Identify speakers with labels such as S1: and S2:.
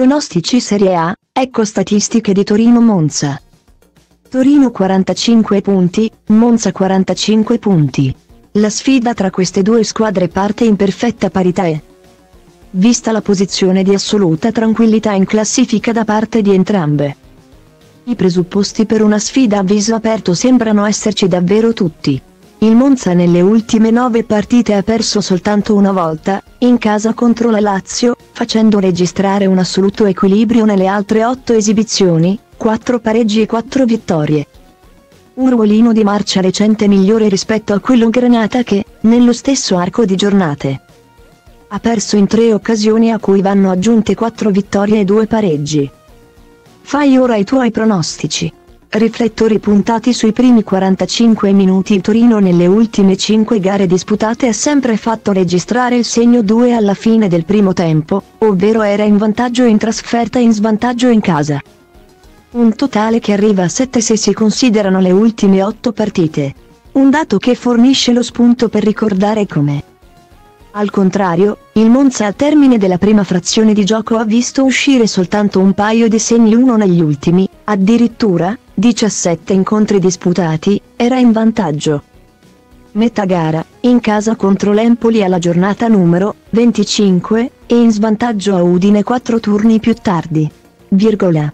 S1: Pronostici Serie A, ecco statistiche di Torino Monza. Torino 45 punti, Monza 45 punti. La sfida tra queste due squadre parte in perfetta parità e, vista la posizione di assoluta tranquillità in classifica da parte di entrambe. I presupposti per una sfida a viso aperto sembrano esserci davvero tutti. Il Monza nelle ultime nove partite ha perso soltanto una volta, in casa contro la Lazio, facendo registrare un assoluto equilibrio nelle altre otto esibizioni, quattro pareggi e quattro vittorie. Un ruolino di marcia recente migliore rispetto a quello Granata che, nello stesso arco di giornate, ha perso in tre occasioni a cui vanno aggiunte quattro vittorie e due pareggi. Fai ora i tuoi pronostici. Riflettori puntati sui primi 45 minuti Torino nelle ultime 5 gare disputate ha sempre fatto registrare il segno 2 alla fine del primo tempo, ovvero era in vantaggio in trasferta e in svantaggio in casa. Un totale che arriva a 7 se si considerano le ultime 8 partite. Un dato che fornisce lo spunto per ricordare come al contrario, il Monza al termine della prima frazione di gioco ha visto uscire soltanto un paio di segni uno negli ultimi, addirittura, 17 incontri disputati, era in vantaggio. Metà gara, in casa contro l'Empoli alla giornata numero 25, e in svantaggio a Udine 4 turni più tardi. Virgola.